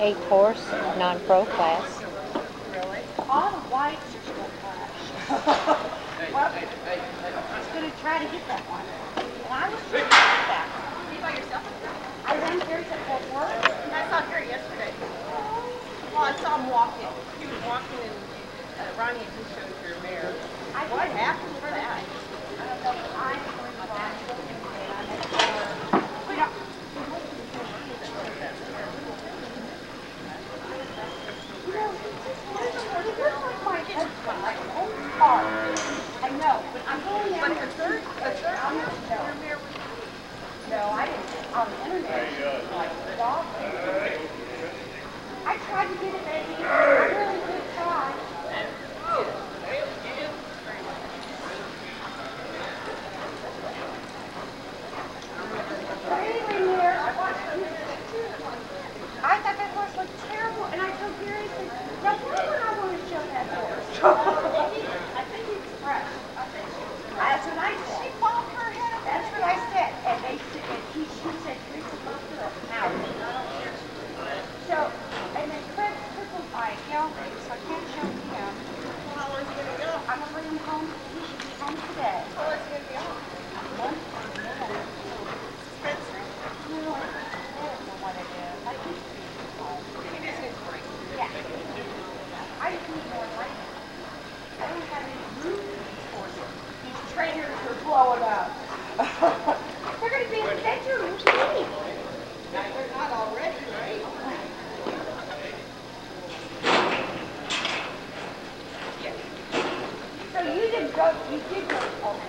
Eight course, non-pro class. Really? All the whites are still class. well, I was going to try to get that one. And I was... I saw him walking. He was walking and uh, Ronnie had just showed your mare. What happened for that? I don't know. I thought that horse looked terrible, and I told Gary, now why would I want to show that horse? trainers are blowing up. They're going to be in the bedroom in two weeks. They're not already, right? So you didn't go, you did go.